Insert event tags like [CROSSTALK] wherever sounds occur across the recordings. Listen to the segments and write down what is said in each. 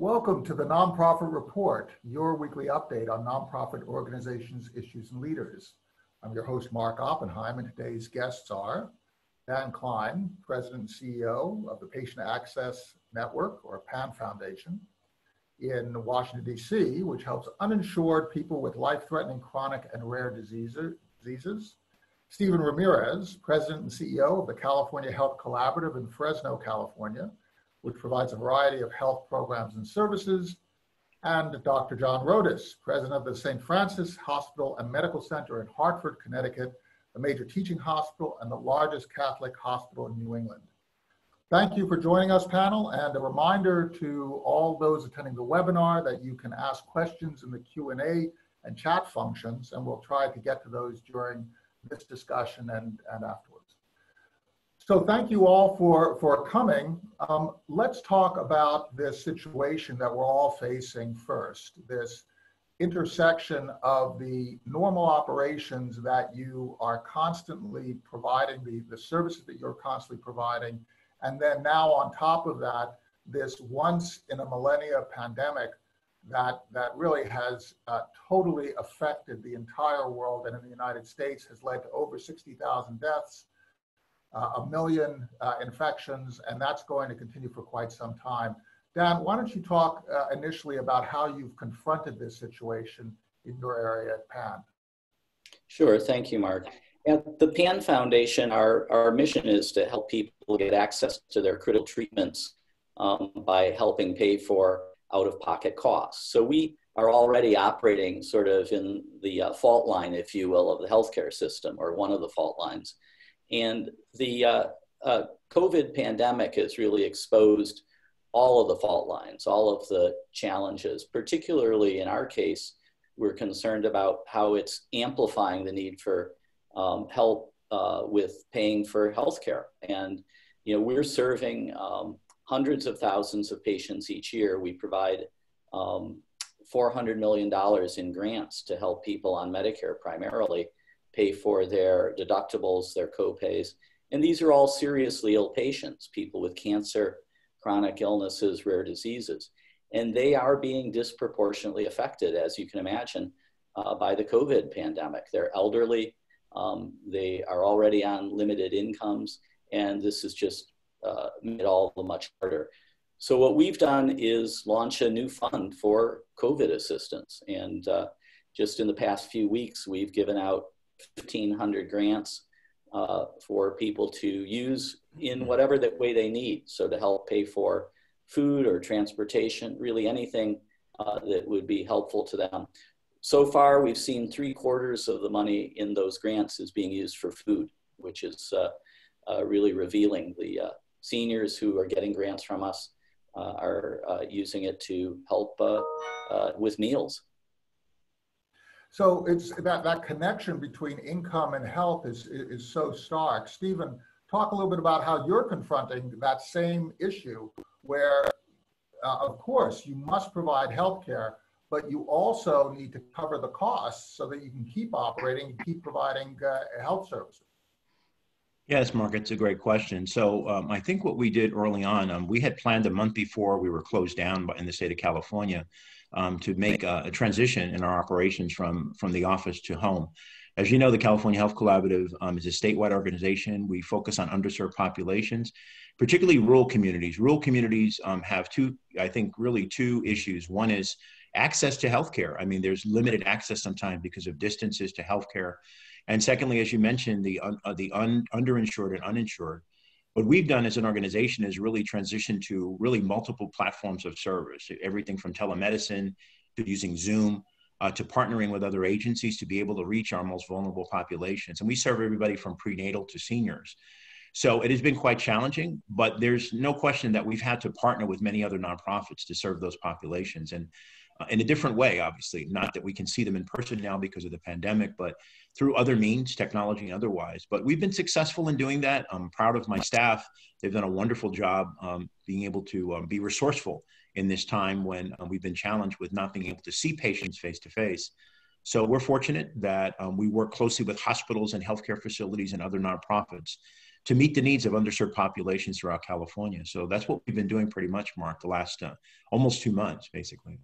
Welcome to the Nonprofit Report, your weekly update on nonprofit organizations, issues, and leaders. I'm your host, Mark Oppenheim, and today's guests are Dan Klein, President and CEO of the Patient Access Network, or PAN Foundation, in Washington, D.C., which helps uninsured people with life-threatening chronic and rare diseases. Stephen Ramirez, President and CEO of the California Health Collaborative in Fresno, California, which provides a variety of health programs and services, and Dr. John Rodis, president of the St. Francis Hospital and Medical Center in Hartford, Connecticut, a major teaching hospital and the largest Catholic hospital in New England. Thank you for joining us, panel, and a reminder to all those attending the webinar that you can ask questions in the Q&A and chat functions, and we'll try to get to those during this discussion and, and afterwards. So thank you all for, for coming. Um, let's talk about this situation that we're all facing first, this intersection of the normal operations that you are constantly providing, the, the services that you're constantly providing, and then now on top of that, this once in a millennia pandemic that, that really has uh, totally affected the entire world and in the United States has led to over 60,000 deaths, a million uh, infections, and that's going to continue for quite some time. Dan, why don't you talk uh, initially about how you've confronted this situation in your area at PAN? Sure, thank you, Mark. At the PAN Foundation, our, our mission is to help people get access to their critical treatments um, by helping pay for out-of-pocket costs. So we are already operating sort of in the uh, fault line, if you will, of the healthcare system, or one of the fault lines. And the uh, uh, COVID pandemic has really exposed all of the fault lines, all of the challenges, particularly in our case, we're concerned about how it's amplifying the need for um, help uh, with paying for healthcare. And, you know, we're serving um, hundreds of thousands of patients each year. We provide um, $400 million in grants to help people on Medicare primarily pay for their deductibles, their copays. And these are all seriously ill patients, people with cancer, chronic illnesses, rare diseases. And they are being disproportionately affected, as you can imagine, uh, by the COVID pandemic. They're elderly, um, they are already on limited incomes, and this has just uh, made all the much harder. So what we've done is launch a new fund for COVID assistance. And uh, just in the past few weeks, we've given out 1,500 grants uh, for people to use in whatever that way they need. So to help pay for food or transportation, really anything uh, that would be helpful to them. So far, we've seen three quarters of the money in those grants is being used for food, which is uh, uh really revealing. The uh, seniors who are getting grants from us uh, are using it to help with meals. So it's that, that connection between income and health is, is so stark. Stephen, talk a little bit about how you're confronting that same issue where, uh, of course, you must provide health care, but you also need to cover the costs so that you can keep operating, keep providing uh, health services. Yes, Mark, it's a great question. So um, I think what we did early on, um, we had planned a month before we were closed down in the state of California um, to make a, a, transition in our operations from, from the office to home. As you know, the California Health Collaborative um, is a statewide organization. We focus on underserved populations, particularly rural communities. Rural communities um, have two, I think, really two issues. One is access to healthcare. I mean, there's limited access sometimes because of distances to healthcare. And secondly, as you mentioned, the, uh, the un, underinsured and uninsured. What we've done as an organization is really transition to really multiple platforms of service, everything from telemedicine to using Zoom uh, to partnering with other agencies to be able to reach our most vulnerable populations. And we serve everybody from prenatal to seniors. So it has been quite challenging, but there's no question that we've had to partner with many other nonprofits to serve those populations. And uh, in a different way, obviously. Not that we can see them in person now because of the pandemic, but through other means, technology and otherwise. But we've been successful in doing that. I'm proud of my staff. They've done a wonderful job um, being able to um, be resourceful in this time when uh, we've been challenged with not being able to see patients face to face. So we're fortunate that um, we work closely with hospitals and healthcare facilities and other nonprofits to meet the needs of underserved populations throughout California. So that's what we've been doing pretty much, Mark, the last uh, almost two months, basically.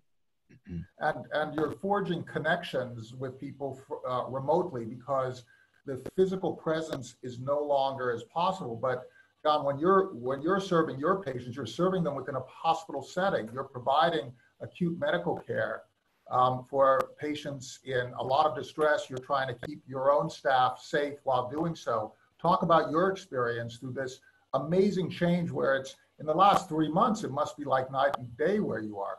And, and you're forging connections with people uh, remotely because the physical presence is no longer as possible. But John, when you're when you're serving your patients, you're serving them within a hospital setting. You're providing acute medical care um, for patients in a lot of distress. You're trying to keep your own staff safe while doing so. Talk about your experience through this amazing change where it's in the last three months, it must be like night and day where you are.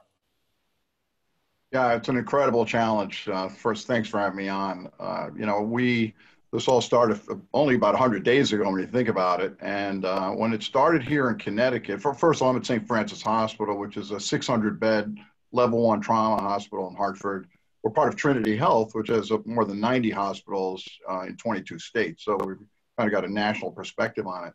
Yeah, it's an incredible challenge. Uh, first, thanks for having me on. Uh, you know, we this all started only about 100 days ago when you think about it. And uh, when it started here in Connecticut, for, first of all, I'm at St. Francis Hospital, which is a 600 bed level one trauma hospital in Hartford. We're part of Trinity Health, which has more than 90 hospitals uh, in 22 states. So we've kind of got a national perspective on it.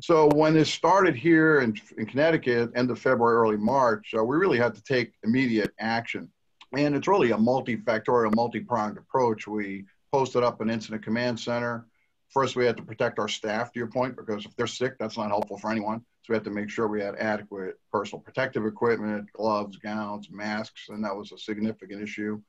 So when this started here in, in Connecticut, end of February, early March, uh, we really had to take immediate action. And it's really a multifactorial, multi-pronged approach. We posted up an incident command center. First, we had to protect our staff, to your point, because if they're sick, that's not helpful for anyone. So we had to make sure we had adequate personal protective equipment, gloves, gowns, masks, and that was a significant issue.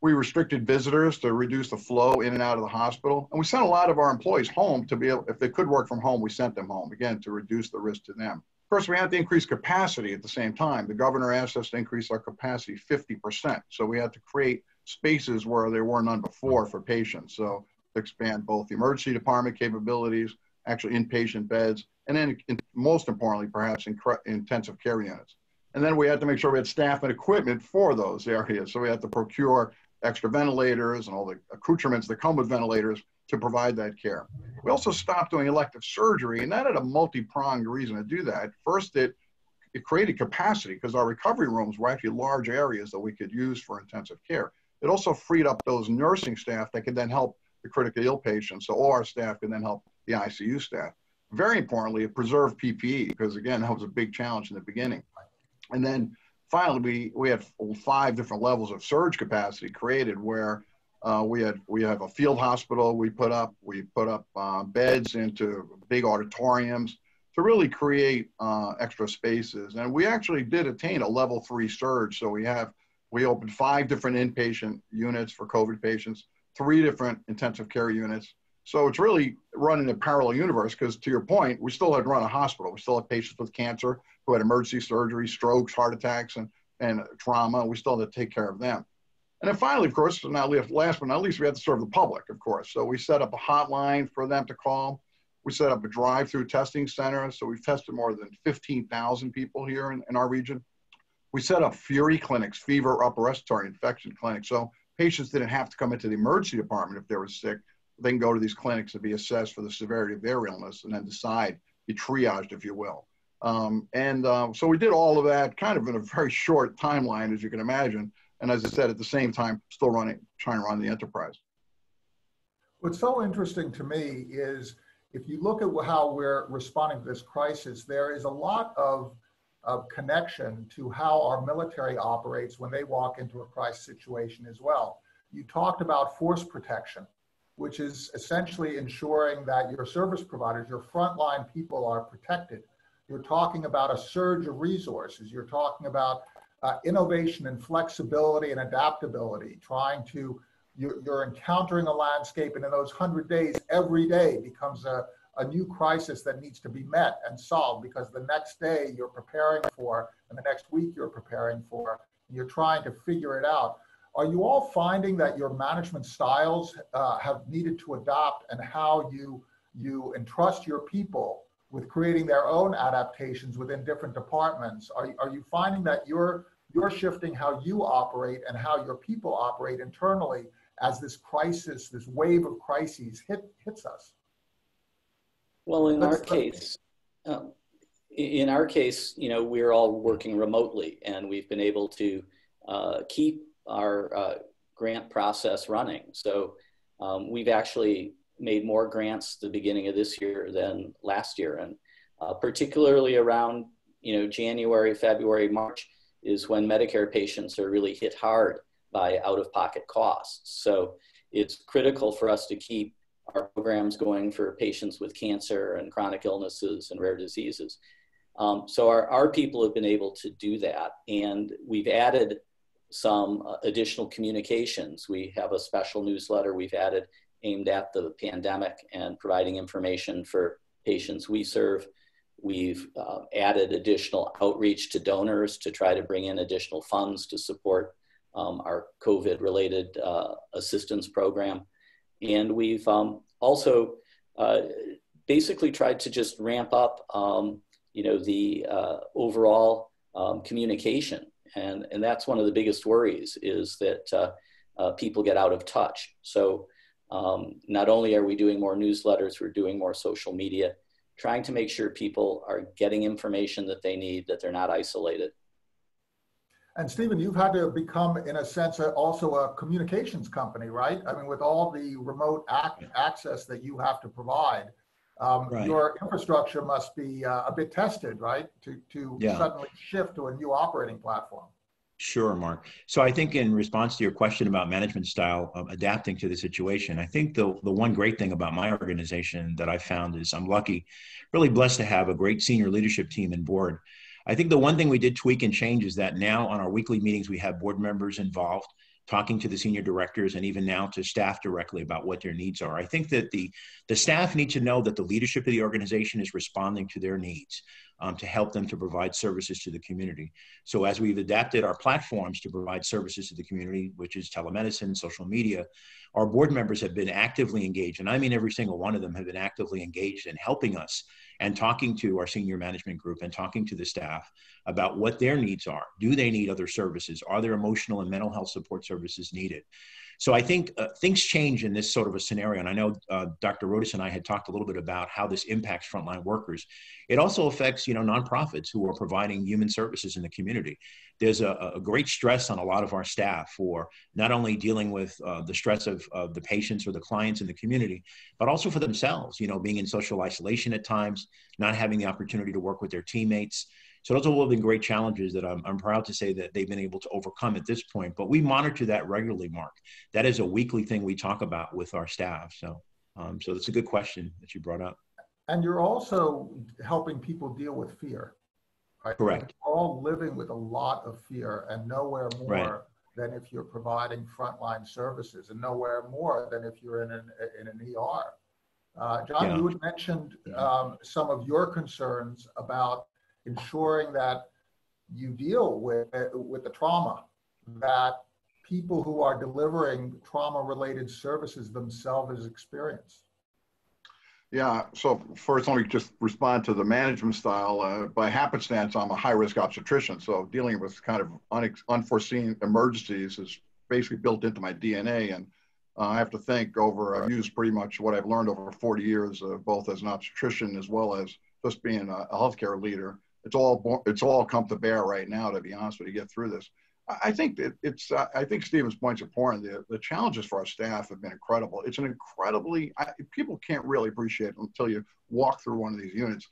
We restricted visitors to reduce the flow in and out of the hospital. And we sent a lot of our employees home to be able, if they could work from home, we sent them home, again, to reduce the risk to them. Of course, we had to increase capacity at the same time. The governor asked us to increase our capacity 50%. So we had to create spaces where there were none before for patients. So to expand both the emergency department capabilities, actually inpatient beds, and then in, most importantly, perhaps in, intensive care units. And then we had to make sure we had staff and equipment for those areas. So we had to procure extra ventilators and all the accoutrements that come with ventilators to provide that care. We also stopped doing elective surgery, and that had a multi-pronged reason to do that. First, it it created capacity because our recovery rooms were actually large areas that we could use for intensive care. It also freed up those nursing staff that could then help the critically ill patients. So all our staff can then help the ICU staff. Very importantly, it preserved PPE because again, that was a big challenge in the beginning. And then finally, we, we had five different levels of surge capacity created where uh, we had we have a field hospital we put up. We put up uh, beds into big auditoriums to really create uh, extra spaces. And we actually did attain a level three surge. So we have we opened five different inpatient units for COVID patients, three different intensive care units. So it's really running a parallel universe because, to your point, we still had run a hospital. We still had patients with cancer who had emergency surgery, strokes, heart attacks, and, and trauma. We still had to take care of them. And then finally, of course, not least, last but not least, we had to serve the public, of course. So we set up a hotline for them to call. We set up a drive-through testing center. So we've tested more than 15,000 people here in, in our region. We set up FURI clinics, fever, upper respiratory infection clinics. So patients didn't have to come into the emergency department if they were sick. They can go to these clinics to be assessed for the severity of their illness and then decide, be triaged, if you will. Um, and uh, so we did all of that kind of in a very [LAUGHS] short timeline, as you can imagine and as I said, at the same time, still running, trying to run the enterprise. What's so interesting to me is if you look at how we're responding to this crisis, there is a lot of, of connection to how our military operates when they walk into a crisis situation as well. You talked about force protection, which is essentially ensuring that your service providers, your frontline people are protected. You're talking about a surge of resources. You're talking about uh, innovation and flexibility and adaptability, trying to, you're, you're, encountering a landscape and in those 100 days, every day becomes a, a new crisis that needs to be met and solved because the next day you're preparing for and the next week you're preparing for, you're trying to figure it out. Are you all finding that your management styles uh, have needed to adopt and how you, you entrust your people with creating their own adaptations within different departments? Are, are you finding that you're, you're shifting how you operate and how your people operate internally as this crisis, this wave of crises hit, hits us? Well, in our case, um, in our case, you know, we're all working remotely and we've been able to uh, keep our uh, grant process running. So um, we've actually made more grants the beginning of this year than last year. And uh, particularly around, you know, January, February, March is when Medicare patients are really hit hard by out-of-pocket costs. So it's critical for us to keep our programs going for patients with cancer and chronic illnesses and rare diseases. Um, so our, our people have been able to do that. And we've added some uh, additional communications. We have a special newsletter we've added aimed at the pandemic and providing information for patients we serve. We've uh, added additional outreach to donors to try to bring in additional funds to support um, our COVID related uh, assistance program. And we've um, also uh, basically tried to just ramp up, um, you know, the uh, overall um, communication. And, and that's one of the biggest worries is that uh, uh, people get out of touch. So um, not only are we doing more newsletters, we're doing more social media, trying to make sure people are getting information that they need, that they're not isolated. And Stephen, you've had to become, in a sense, also a communications company, right? I mean, with all the remote ac- access that you have to provide, um, Right. your infrastructure must be uh, a bit tested, right? To, to Yeah. suddenly shift to a new operating platform. Sure, Mark. So I think in response to your question about management style of adapting to the situation, I think the, the one great thing about my organization that I found is I'm lucky, really blessed to have a great senior leadership team and board. I think the one thing we did tweak and change is that now on our weekly meetings, we have board members involved talking to the senior directors and even now to staff directly about what their needs are. I think that the, the staff need to know that the leadership of the organization is responding to their needs um, to help them to provide services to the community. So as we've adapted our platforms to provide services to the community, which is telemedicine, social media, our board members have been actively engaged, and I mean every single one of them have been actively engaged in helping us and talking to our senior management group and talking to the staff about what their needs are. Do they need other services? Are there emotional and mental health support services needed? So I think uh, things change in this sort of a scenario. And I know uh, Dr. Rodis and I had talked a little bit about how this impacts frontline workers. It also affects, you know, nonprofits who are providing human services in the community. There's a, a great stress on a lot of our staff for not only dealing with uh, the stress of, of the patients or the clients in the community, but also for themselves, you know, being in social isolation at times, not having the opportunity to work with their teammates. So those have all been great challenges that I'm, I'm proud to say that they've been able to overcome at this point. But we monitor that regularly, Mark. That is a weekly thing we talk about with our staff. So, um, so that's a good question that you brought up. And you're also helping people deal with fear. Right? Correct. We're all living with a lot of fear and nowhere more Right. than if you're providing frontline services and nowhere more than if you're in an, in an ER. Uh, John, Yeah. you had mentioned um, some of your concerns about ensuring that you deal with, with the trauma that people who are delivering trauma-related services themselves experience. Yeah, so first, let me just respond to the management style. Uh, by happenstance, I'm a high risk obstetrician, so dealing with kind of unforeseen emergencies is basically built into my DNA. And uh, I have to think over, I've used pretty much what I've learned over 40 years, uh, both as an obstetrician as well as just being a, a healthcare leader. It's all, it's all come to bear right now, to be honest with you, get through this. I- think that it's. Uh, I think Stephen's point's important. The, the challenges for our staff have been incredible. It's an incredibly. I, people can't really appreciate it until you walk through one of these units.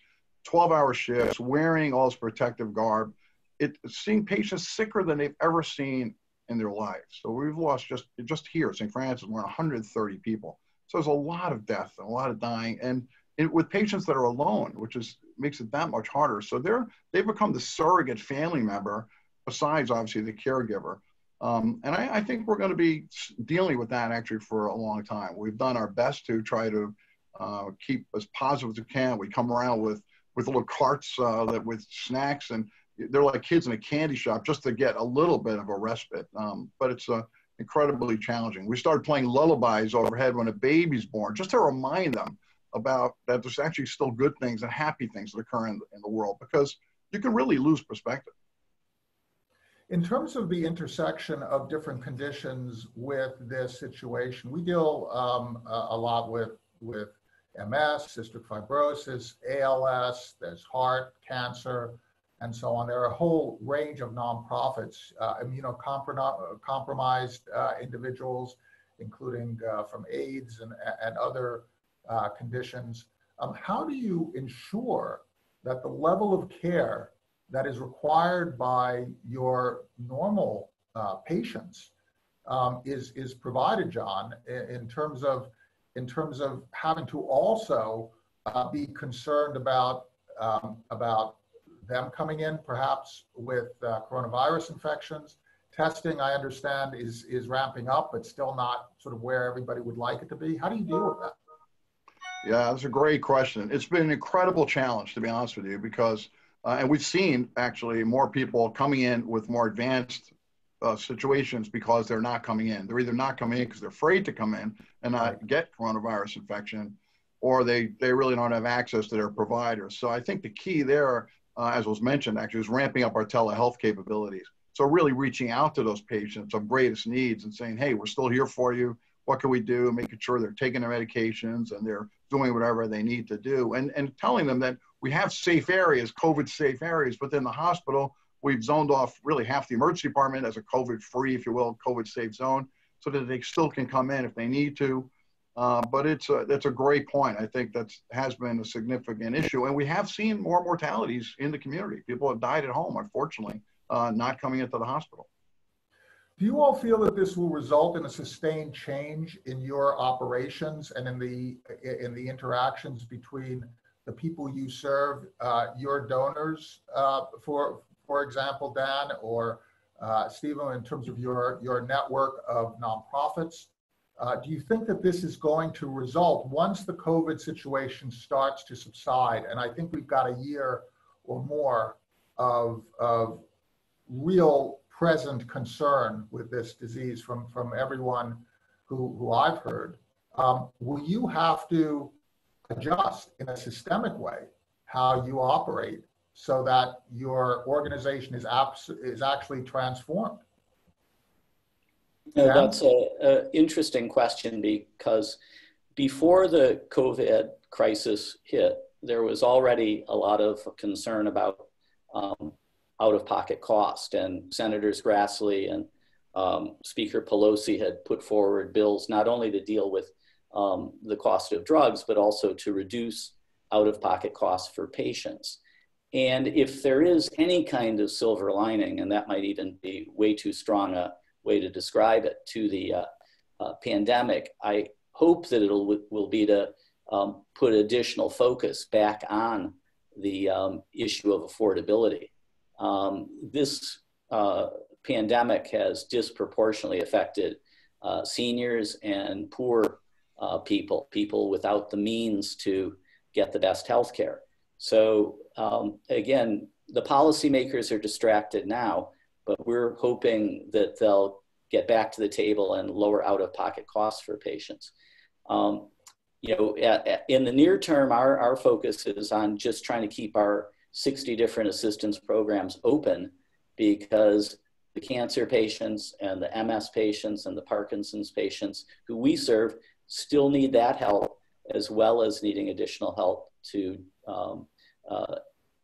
Twelve-hour shifts, wearing all this protective garb. It seeing patients sicker than they've ever seen in their lives. So we've lost just just here St. Francis, we're 130 people. So there's a lot of death and a lot of dying, and it, with patients that are alone, which is makes it that much harder. So they're they've become the surrogate family member besides obviously the caregiver. Um, and I, I, think we're going to be dealing with that actually for a long time. We've done our best to try to uh, keep as positive as we can. We come around with with little carts uh, that with snacks, and they're like kids in a candy shop just to get a little bit of a respite. Um, but it's uh, incredibly challenging. We started playing lullabies overhead when a baby's born, just to remind them about that there's actually still good things and happy things that occur in, in the world because you can really lose perspective. In terms of the intersection of different conditions with this situation, we deal um, a, lot with, with MS, cystic fibrosis, ALS, there's heart cancer, and so on. There are a whole range of nonprofits, uh, immunocompromised uh, individuals, including uh, from AIDS and, and other uh, conditions. Um, how do you ensure that the level of care that is required by your normal uh, patients um, is is provided, John, in, in, terms of in terms of having to also uh, be concerned about um, about them coming in perhaps with uh, coronavirus infections. Testing, I understand, is is ramping up, but still not sort of where everybody would like it to be. How do you deal with that? Yeah, that's a great question. It's been an incredible challenge, to be honest with you, because, uh, and we've seen actually more people coming in with more advanced uh, situations because they're not coming in. They're either not coming in because they're afraid to come in and not get coronavirus infection, or they, they really don't have access to their providers. So I think the key there, uh, as was mentioned, actually, is ramping up our telehealth capabilities. So really reaching out to those patients of greatest needs and saying, hey, we're still here for you. What can we do? Making sure they're taking their medications and they're doing whatever they need to do. And, and telling them that we have safe areas, COVID safe areas, then the hospital, we've zoned off really half the emergency department as a COVID free, if you will, COVID safe zone, so that they still can come in if they need to. Uh, but it's a, that's a great point. I think that has been a significant issue. And we have seen more mortalities in the community. People have died at home, unfortunately, uh, not coming into the hospital. Do you all feel that this will result in a sustained change in your operations and in the in the interactions between the people you serve, uh, your donors, uh, for for example, Dan or uh, Stephen, in terms of your your network of nonprofits? Uh, do you think that this is going to result once the COVID situation starts to subside? And I think we've got a year or more of of real present concern with this disease from, from everyone who, who I've heard, um, will you have to adjust in a systemic way how you operate so that your organization is, abs- is actually transformed? No, that's an interesting question because before the COVID crisis hit, there was already a lot of concern about um, out of pocket cost. And Senators Grassley and um, Speaker Pelosi had put forward bills not only to deal with um, the cost of drugs, but also to reduce out of pocket costs for patients. And if there is any kind of silver lining, and that might even be way too strong a way to describe it to the uh, uh, pandemic, I hope that it'll will be to um, put additional focus back on the um, issue of affordability. Um, this uh, pandemic has disproportionately affected uh, seniors and poor uh, people, people without the means to get the best health care. So um, again, the policymakers are distracted now, but we're hoping that they'll get back to the table and lower out-of-pocket costs for patients. Um, you know, at, at, in the near term, our, our focus is on just trying to keep our 60 different assistance programs open because the cancer patients and the MS patients and the Parkinson's patients who we serve still need that help as well as needing additional help to um, uh,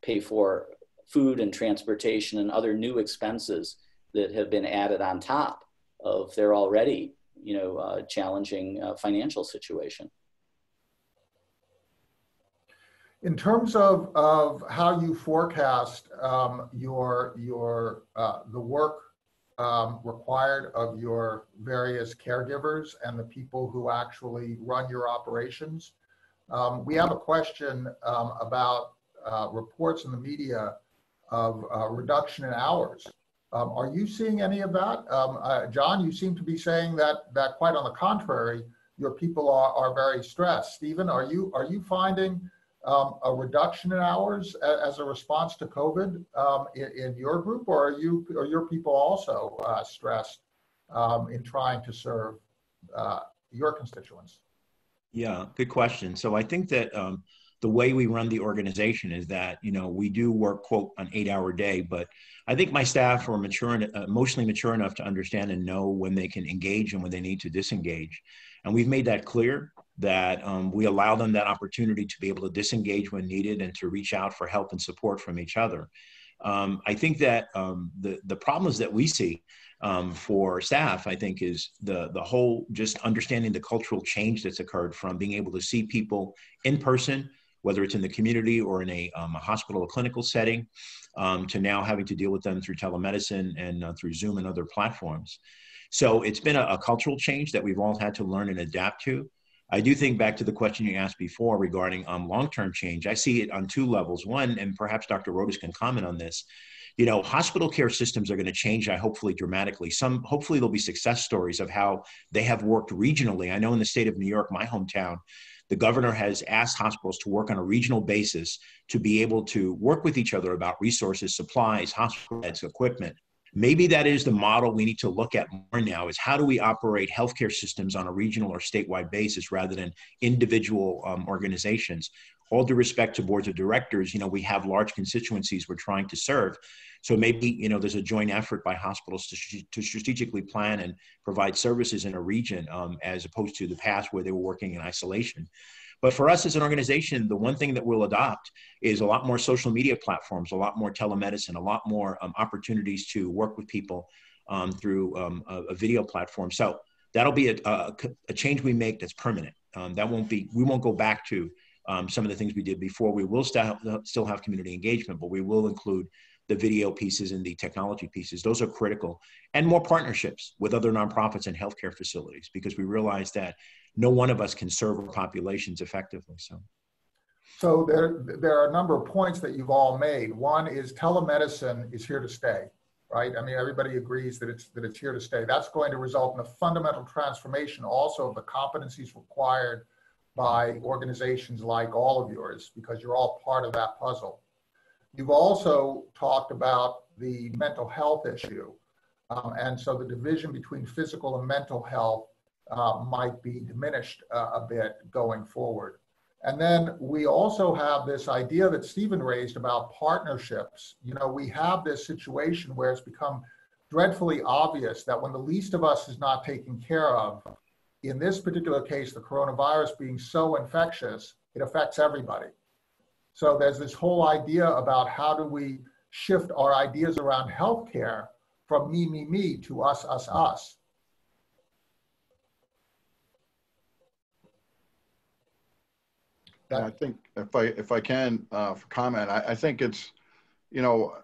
pay for food and transportation and other new expenses that have been added on top of their already you know, uh, challenging uh, financial situation. In terms of, of how you forecast um, your, your, uh, the work um, required of your various caregivers and the people who actually run your operations, um, we have a question um, about uh, reports in the media of uh, reduction in hours. Um, are you seeing any of that? Um, uh, John, you seem to be saying that, that quite on the contrary, your people are, are very stressed. Stephen, are you, are you finding um, a reduction in hours as a response to COVID um, in, in, your group, or are you are your people also uh, stressed um, in trying to serve uh, your constituents? Yeah, good question. So I think that um, the way we run the organization is that you know we do work quote an eight-hour day, but I think my staff are mature, uh, emotionally mature enough to understand and know when they can engage and when they need to disengage, and we've made that clear that um, we allow them that opportunity to be able to disengage when needed and to reach out for help and support from each other. Um, I think that um, the the problems that we see um, for staff, I think, is the the whole just understanding the cultural change that's occurred from being able to see people in person, whether it's in the community or in a, um, a hospital or clinical setting, um, to now having to deal with them through telemedicine and uh, through Zoom and other platforms. So it's been a, a cultural change that we've all had to learn and adapt to. I do think back to the question you asked before regarding um, long-term change. I see it on two levels. One, and perhaps Dr. Rodis can comment on this. You know, hospital care systems are going to change, I hopefully dramatically. Some, hopefully, there'll be success stories of how they have worked regionally. I know in the state of New York, my hometown, the governor has asked hospitals to work on a regional basis to be able to work with each other about resources, supplies, hospital beds, equipment, maybe that is the model we need to look at more now is how do we operate healthcare systems on a regional or statewide basis rather than individual um, organizations? All due respect to boards of directors you know we have large constituencies we're trying to serve. So maybe you know there's a joint effort by hospitals to, to strategically plan and provide services in a region um, as opposed to the past where they were working in isolation but for us as an organization, the one thing that we'll adopt is a lot more social media platforms, a lot more telemedicine, a lot more um, opportunities to work with people um, through um, a, a, video platform. So that'll be a, a, a change we make that's permanent. Um, that won't be, we won't go back to um, some of the things we did before. We will still still have community engagement, but we will include the video pieces and the technology pieces. Those are critical. And more partnerships with other nonprofits and healthcare facilities because we realize that no one of us can serve our populations effectively. So. So there, there are a number of points that you've all made. One is telemedicine is here to stay, right? I mean, everybody agrees that it's that it's here to stay. That's going to result in a fundamental transformation also of the competencies required by organizations like all of yours, because you're all part of that puzzle. You've also talked about the mental health issue. Um, and so the division between physical and mental health uh, might be diminished uh, a bit going forward. And then we also have this idea that Stephen raised about partnerships. You know, we have this situation where it's become dreadfully obvious that when the least of us is not taken care of, in this particular case, the coronavirus being so infectious, it affects everybody. So there's this whole idea about how do we shift our ideas around healthcare from me, me, me to us, us, us. I think if I if I can uh, comment, I, I, think it's, you know,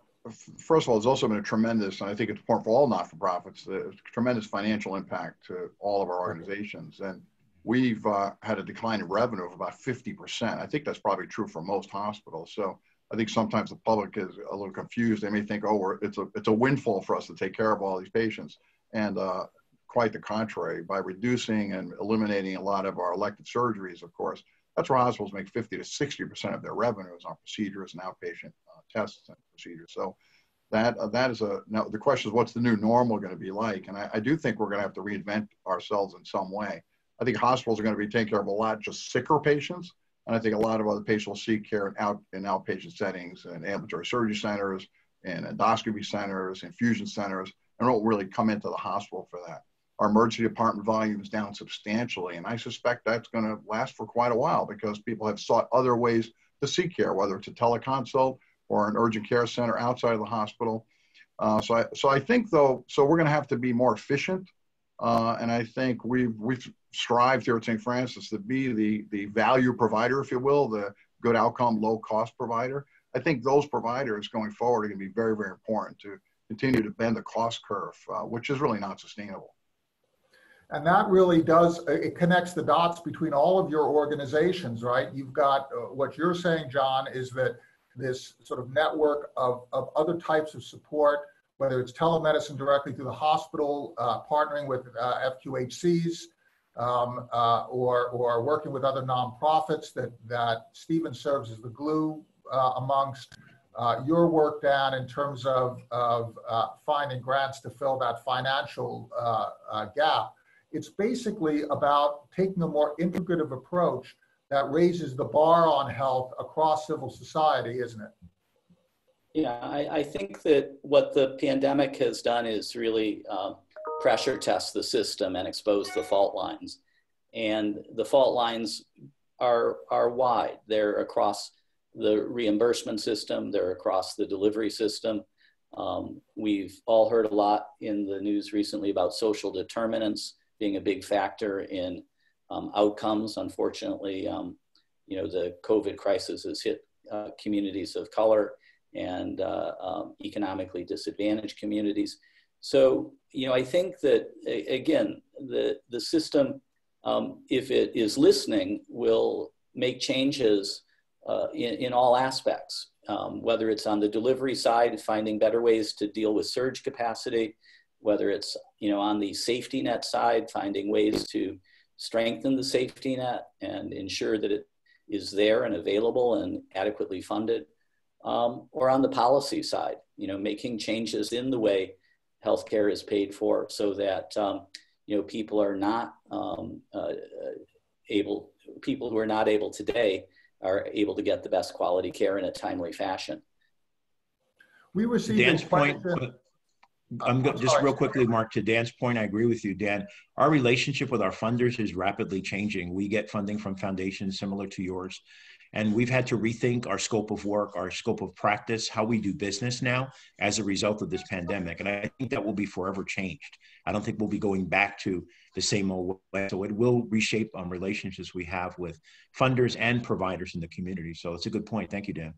first of all, it's also been a tremendous, and I think it's important for all not-for-profits, a tremendous financial impact to all of our organizations. And we've uh, had a decline in revenue of about 50%. I think that's probably true for most hospitals. So I think sometimes the public is a little confused. They may think, oh, we're, it's a it's a windfall for us to take care of all these patients, and uh, quite the contrary. By reducing and eliminating a lot of our elective surgeries, of course, that's where hospitals make 50 to 60% of their revenues on procedures and outpatient uh, tests and procedures. So that uh, that is a now the question is what's the new normal going to be like? And I, I do think we're going to have to reinvent ourselves in some way. I think hospitals are going to be taking care of a lot just sicker patients, and I think a lot of other patients will seek care in out in outpatient settings and ambulatory surgery centers and endoscopy centers, infusion centers, and don't really come into the hospital for that. Our emergency department volume is down substantially, and I suspect that's going to last for quite a while because people have sought other ways to seek care, whether it's a teleconsult or an urgent care center outside of the hospital. Uh, so, I, so I think though, so we're going to have to be more efficient, uh, and I think we've we've strived here at St. Francis to be the the value provider, if you will, the good outcome, low cost provider. I think those providers going forward are going to be very very important to continue to bend the cost curve, uh, which is really not sustainable. And that really does, uh, it connects the dots between all of your organizations, right? You've got uh, what you're saying, John, is that this sort of network of, of other types of support, whether it's telemedicine directly through the hospital, uh, partnering with uh, FQHCs, um, uh, or, or working with other nonprofits that, that Stephen serves as the glue uh, amongst your work, Dan, in terms of, of finding grants to fill that financial gap it's basically about taking a more integrative approach that raises the bar on health across civil society, isn't it? Yeah, I, I think that what the pandemic has done is really uh, pressure test the system and expose the fault lines. And the fault lines are, are wide. They're across the reimbursement system, they're across the delivery system. Um, we've all heard a lot in the news recently about social determinants being a big factor in um, outcomes. Unfortunately, um, you know, the COVID crisis has hit uh, communities of color and uh, um, economically disadvantaged communities. So, you know, I think that again, the the system um, if it is listening, will make changes uh, in, in all aspects, um, whether it's on the delivery side, finding better ways to deal with surge capacity, whether it's you know on the safety net side, finding ways to strengthen the safety net and ensure that it is there and available and adequately funded, um, or on the policy side, you know, making changes in the way healthcare is paid for so that um, you know people are not um, uh, able people who are not able today are able to get the best quality care in a timely fashion. We received Dan's a point, question. I'm go, I'm just real quickly, Mark, to Dan's point, I agree with you, Dan. Our relationship with our funders is rapidly changing. We get funding from foundations similar to yours. And we've had to rethink our scope of work, our scope of practice, how we do business now as a result of this pandemic. And I think that will be forever changed. I don't think we'll be going back to the same old way. So it will reshape um, relationships we have with funders and providers in the community. So it's a good point. Thank you, Dan.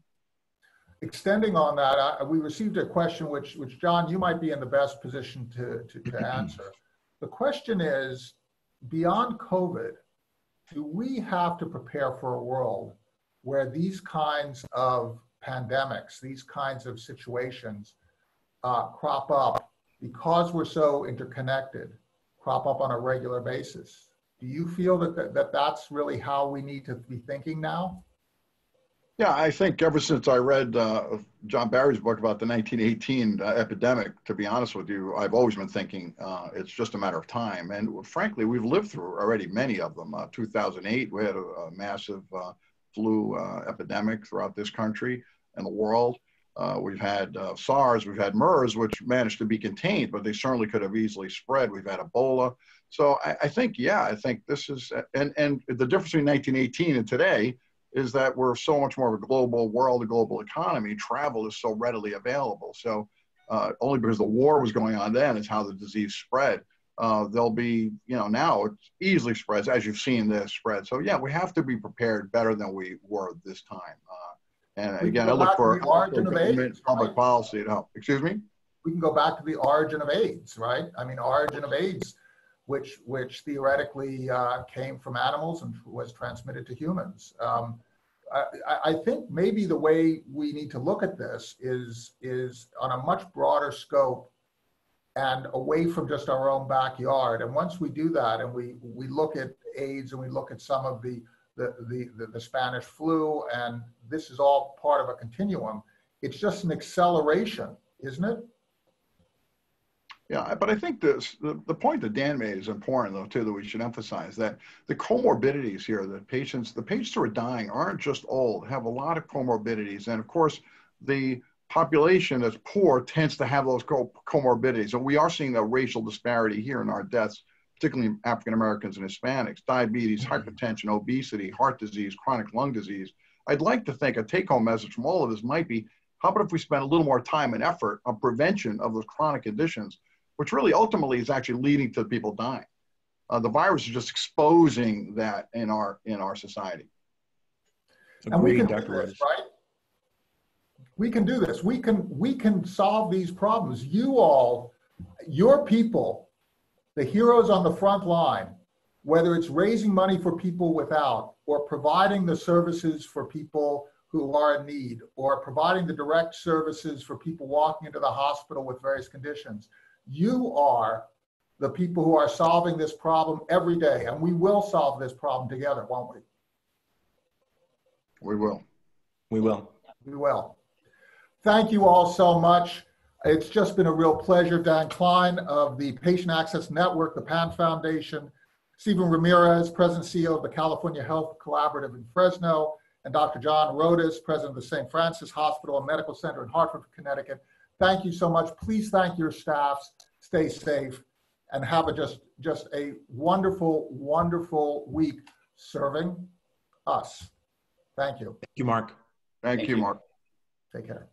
Extending on that, I- we received a question which, which John, you might be in the best position to, to, to [CLEARS THROAT] answer. The question is, beyond COVID, do we have to prepare for a world where these kinds of pandemics, these kinds of situations uh, crop up because we're so interconnected, crop up on a regular basis? Do you feel that, that, that that's really how we need to be thinking now? Yeah, I think ever since I read uh, John Barry's book about the 1918 uh, epidemic, to be honest with you, I've always been thinking uh, it's just a matter of time. And frankly, we've lived through already many of them. Uh, 2008, we had a, a massive uh, flu uh, epidemic throughout this country and the world. Uh, we've had SARS, we've had MERS, which managed to be contained, but they certainly could have easily spread. We've had Ebola. So I, I think, yeah, I think this is, and, and the difference between 1918 and today is that we're so much more of a global world, a global economy. Travel is so readily available. So uh, only because the war was going on then is how the disease spread. Uh, there'll be, you know, now it easily spreads as you've seen this spread. So yeah, we have to be prepared better than we were this time. Uh, and We again, I look for AIDS, public right? policy to help. Excuse me. we can go back to the origin of AIDS, right? I mean, origin of AIDS, which which theoretically uh, came from animals and was transmitted to humans. Um, I, I- I think maybe the way we need to look at this is is on a much broader scope and away from just our own backyard. And once we do that, and we we look at AIDS and we look at some of the the the, the, the Spanish flu, and this is all part of a continuum. It's just an acceleration, isn't it? Yeah, but I think this, the, the point that Dan made is important though too that we should emphasize that the comorbidities here, the patients, the patients who are dying aren't just old, have a lot of comorbidities, and of course the population that's poor tends to have those co- comorbidities, and we are seeing a racial disparity here in our deaths, particularly African Americans and Hispanics, diabetes, hypertension, obesity, heart disease, chronic lung disease. I'd like to think a take-home message from all of this might be, how about if we spend a little more time and effort on prevention of those chronic conditions which really ultimately is actually leading to people dying. Uh, the virus is just exposing that in our in our society. and we can Dr. do this, right? We can do this. We can we can solve these problems. You all, your people, the heroes on the front line, whether it's raising money for people without, or providing the services for people who are in need, or providing the direct services for people walking into the hospital with various conditions. You are the people who are solving this problem every day, and we will solve this problem together, won't we? We will. We will. We will. Thank you all so much. It's just been a real pleasure. Dan Klein of the Patient Access Network, the PAN Foundation, Stephen Ramirez, President and CEO of the California Health Collaborative in Fresno, and Dr. John Rodis, President of the St. Francis Hospital and Medical Center in Hartford, Connecticut. Thank you so much. Please thank your staffs. Stay safe and have a just, just a wonderful, wonderful week serving us. Thank you. Thank you, Mark. Thank, Thank you, you. Mark. Take care.